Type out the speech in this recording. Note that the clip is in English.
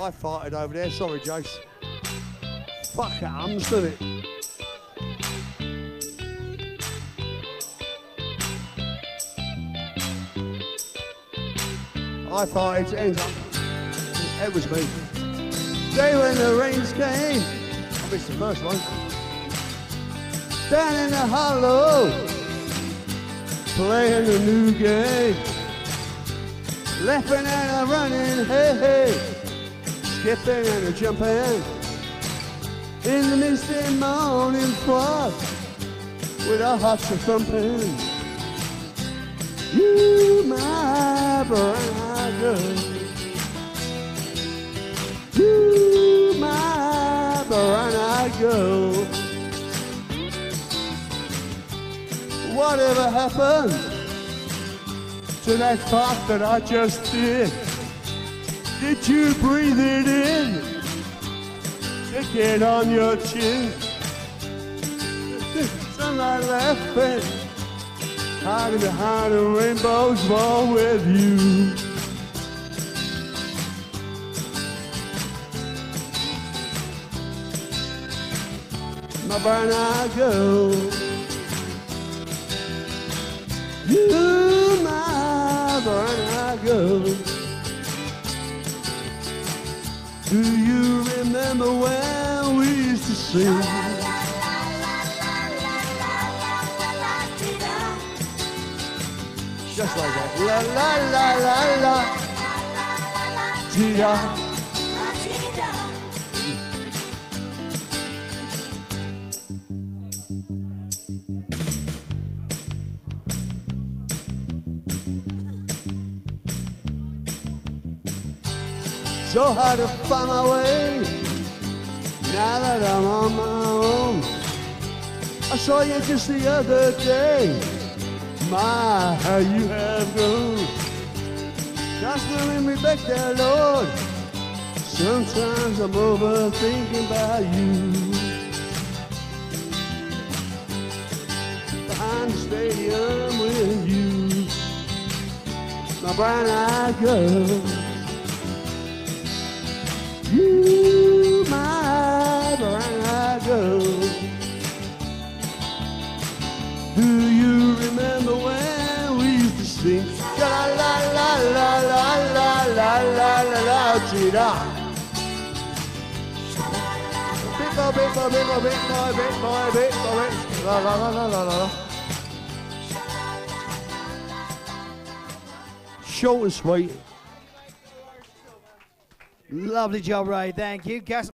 I farted over there. Sorry, Jace. Fuck it, hums, doesn't it? I farted. It ends up. It was me. Day when the rains came. I missed the first one. Down in the hollow, playing a new game. Laughing and running, hey, hey. Skipping and a jumping. In the misty morning fog, with our hearts a thumping. You, my girl. You, my brown girl. Whatever happened to that thought that I just did? Did you breathe it in? Stick it on your chin. Sunlight laughing, hiding behind a rainbow's ball with you. My brown eyed girl. You, remember when we used to sing? Just like that. La la la la la. Tia. So hard to find my way now that I'm on my own. I saw you just the other day. My, how you have grown. Jocelyn me back there, Lord. Sometimes I'm overthinking about you. Behind the stadium with you, my brown-eyed girl. Sing? La la la la la la la la la la big la la la la and sweet. Lovely job, Ray. Thank you. Gas